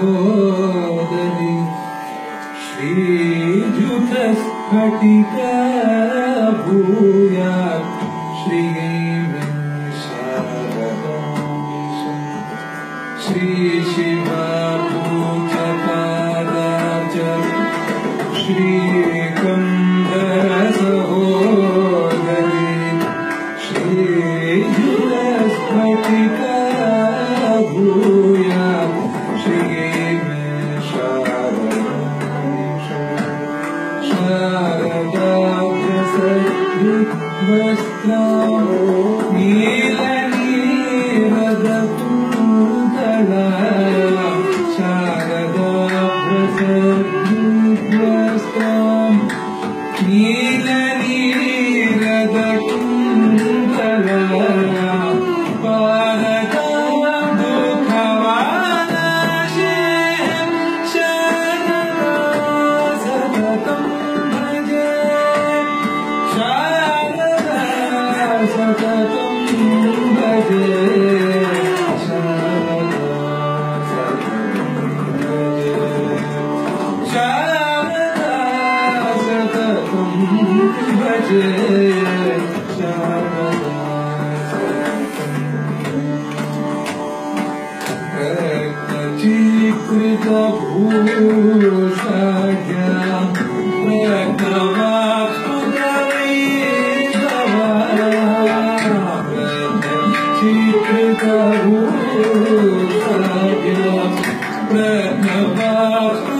सहोदरि श्रीयुतस्फटिक भूयात् श्रीं शारदामिष श्रीशिवाभूतपादाच with your 在风里明白着。Mehnevar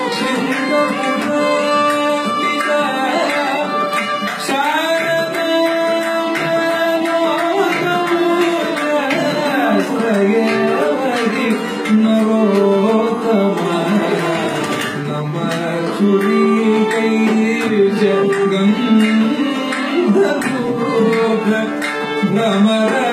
حبك نمرات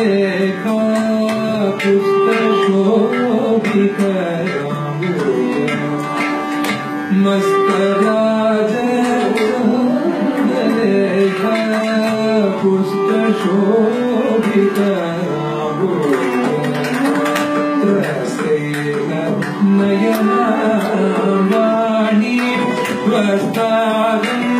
पुष्पशोभिकराम्बुज मस्तराज Chandralekha पुष्पशोभिकराम्बुज नयना वाणी वस्तागं